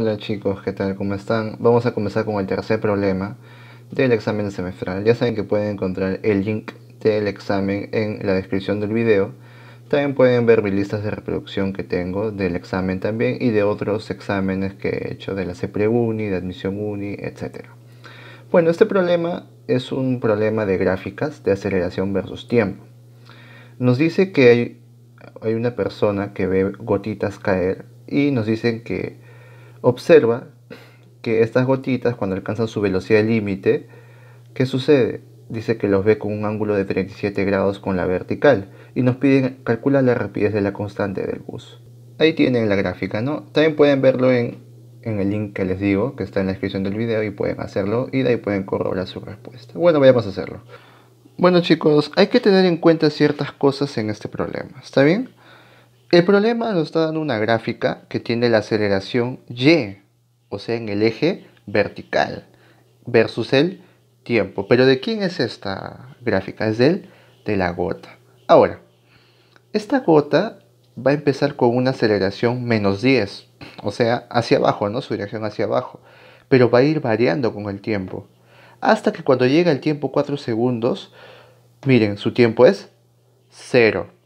Hola chicos, ¿qué tal? ¿Cómo están? Vamos a comenzar con el tercer problema del examen semestral. Ya saben que pueden encontrar el link del examen en la descripción del video. También pueden ver mis listas de reproducción que tengo del examen también y de otros exámenes que he hecho de la CEPRE-UNI, de Admisión UNI, etc. Bueno, este problema es un problema de gráficas de aceleración versus tiempo. Nos dice que hay, hay una persona que ve gotitas caer y nos dicen que Observa que estas gotitas cuando alcanzan su velocidad límite, ¿qué sucede? Dice que los ve con un ángulo de 37 grados con la vertical y nos piden calcular la rapidez de la constante del bus. Ahí tienen la gráfica, ¿no? También pueden verlo en, en el link que les digo, que está en la descripción del video y pueden hacerlo y de ahí pueden corroborar su respuesta. Bueno, vayamos a hacerlo. Bueno chicos, hay que tener en cuenta ciertas cosas en este problema, ¿está bien? El problema nos está dando una gráfica que tiene la aceleración y, o sea, en el eje vertical, versus el tiempo. Pero ¿de quién es esta gráfica? Es del, de la gota. Ahora, esta gota va a empezar con una aceleración menos 10, o sea, hacia abajo, ¿no? Su dirección hacia abajo. Pero va a ir variando con el tiempo. Hasta que cuando llega el tiempo 4 segundos, miren, su tiempo es 0.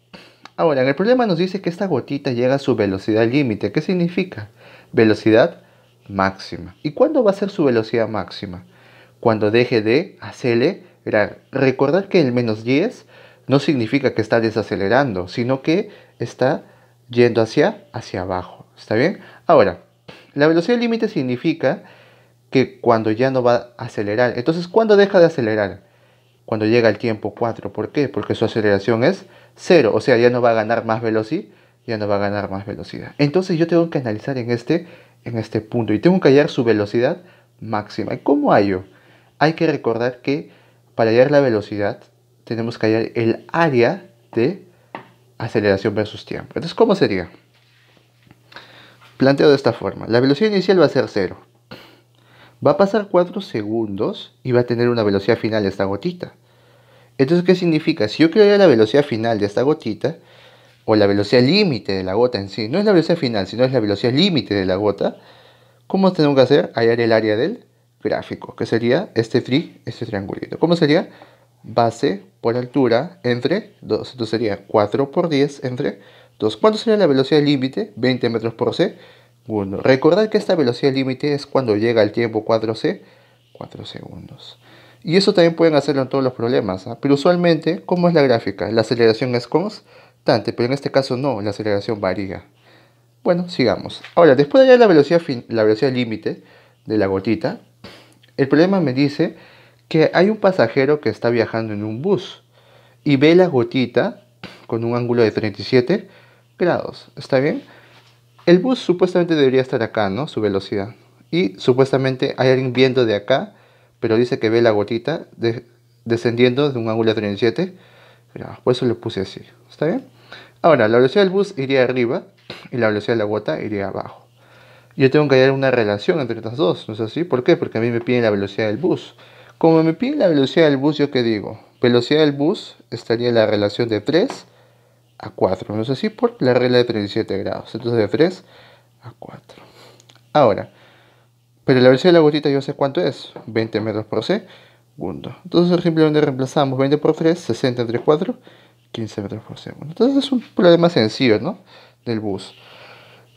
Ahora, en el problema nos dice que esta gotita llega a su velocidad límite. ¿Qué significa? Velocidad máxima. ¿Y cuándo va a ser su velocidad máxima? Cuando deje de acelerar. Recordad que el menos 10 no significa que está desacelerando, sino que está yendo hacia, hacia abajo. ¿Está bien? Ahora, la velocidad límite significa que cuando ya no va a acelerar. Entonces, ¿cuándo deja de acelerar? Cuando llega el tiempo 4. ¿Por qué? Porque su aceleración es cero, o sea, ya no va a ganar más velocidad, ya no va a ganar más velocidad. Entonces yo tengo que analizar en este, en este punto y tengo que hallar su velocidad máxima. ¿Y cómo hallo? Hay que recordar que para hallar la velocidad tenemos que hallar el área de aceleración versus tiempo. Entonces, ¿cómo sería? Planteo de esta forma. La velocidad inicial va a ser cero. Va a pasar 4 segundos y va a tener una velocidad final esta gotita. Entonces, ¿qué significa? Si yo quiero la velocidad final de esta gotita, o la velocidad límite de la gota en sí, no es la velocidad final, sino es la velocidad límite de la gota, ¿cómo tengo que hacer? Hallar el área del gráfico, que sería este tri, este triangulito. ¿Cómo sería? Base por altura entre 2. Entonces sería 4 por 10 entre 2. ¿Cuánto sería la velocidad límite? 20 metros por segundo. Recordad que esta velocidad límite es cuando llega el tiempo 4c, 4 segundos. Y eso también pueden hacerlo en todos los problemas. ¿ah? Pero usualmente, ¿cómo es la gráfica? La aceleración es constante, pero en este caso no, la aceleración varía. Bueno, sigamos. Ahora, después de hallar la velocidad, la velocidad límite de la gotita, el problema me dice que hay un pasajero que está viajando en un bus y ve la gotita con un ángulo de 37 grados. ¿Está bien? El bus supuestamente debería estar acá, ¿no? Su velocidad. Y supuestamente hay alguien viendo de acá pero dice que ve la gotita descendiendo de un ángulo de 37 Por eso lo puse así. ¿Está bien? Ahora, la velocidad del bus iría arriba y la velocidad de la gota iría abajo. Yo tengo que hallar una relación entre estas dos, ¿no es así? ¿Por qué? Porque a mí me piden la velocidad del bus. Como me piden la velocidad del bus, ¿yo qué digo? Velocidad del bus estaría en la relación de 3 a 4, ¿no es así? Por la regla de 37 grados. Entonces de 3 a 4. Ahora, pero la velocidad de la gotita yo sé cuánto es, 20 metros por segundo. Entonces simplemente reemplazamos 20 por 3, 60 entre 4, 15 metros por segundo. Entonces es un problema sencillo, ¿no? Del bus.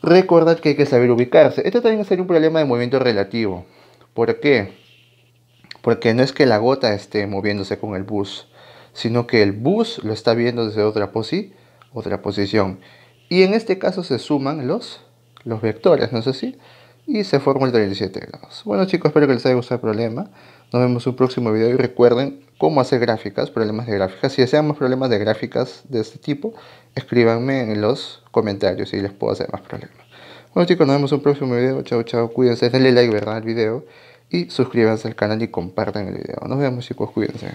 Recordad que hay que saber ubicarse. Este también sería un problema de movimiento relativo. ¿Por qué? Porque no es que la gota esté moviéndose con el bus, sino que el bus lo está viendo desde otra, posi otra posición. Y en este caso se suman los, los vectores, ¿no es así? y se forma el 37 grados. Bueno chicos, espero que les haya gustado el problema. Nos vemos en un próximo video y recuerden cómo hacer gráficas, problemas de gráficas. Si desean más problemas de gráficas de este tipo, escríbanme en los comentarios y les puedo hacer más problemas. Bueno chicos, nos vemos en un próximo video. Chao, chao, cuídense, denle like ¿verdad? al video y suscríbanse al canal y compartan el video. Nos vemos chicos, cuídense.